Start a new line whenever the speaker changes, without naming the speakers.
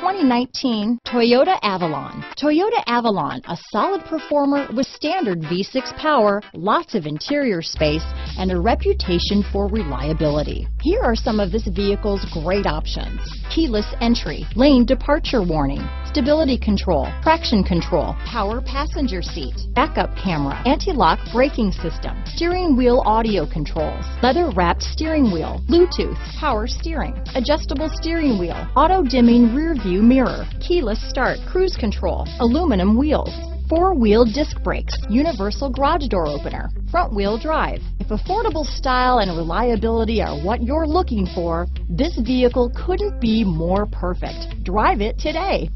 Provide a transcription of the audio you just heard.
2019 Toyota Avalon. Toyota Avalon, a solid performer with standard V6 power, lots of interior space, and a reputation for reliability. Here are some of this vehicle's great options. Keyless entry, lane departure warning, stability control, traction control, power passenger seat, backup camera, anti-lock braking system, steering wheel audio controls, leather wrapped steering wheel, Bluetooth, power steering, adjustable steering wheel, auto dimming rear view mirror, keyless start, cruise control, aluminum wheels, four-wheel disc brakes, universal garage door opener, front-wheel drive. If affordable style and reliability are what you're looking for, this vehicle couldn't be more perfect. Drive it today.